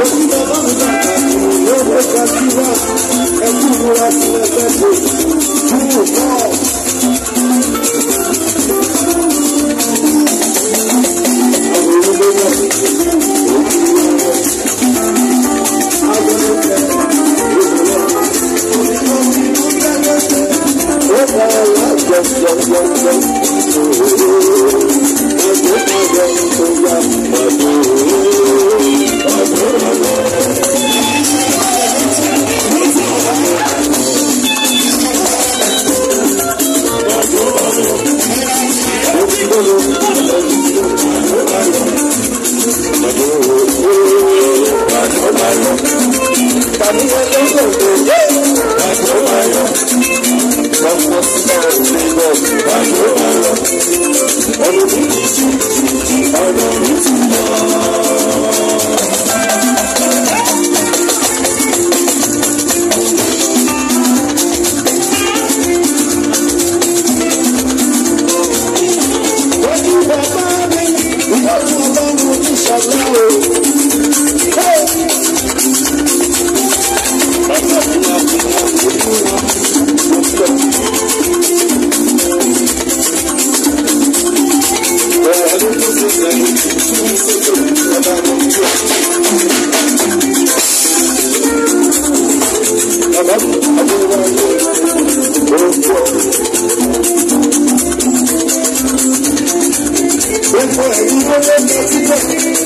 Ogun bàbá mi bá kàkiri lọ́wọ́ kájú wá. Ẹkú múra sí ẹgbẹ́ tó oh, oh, oh, oh, oh, oh, oh, oh, oh, oh, oh, oh, oh, oh, oh, oh 你们优懂。for a woman,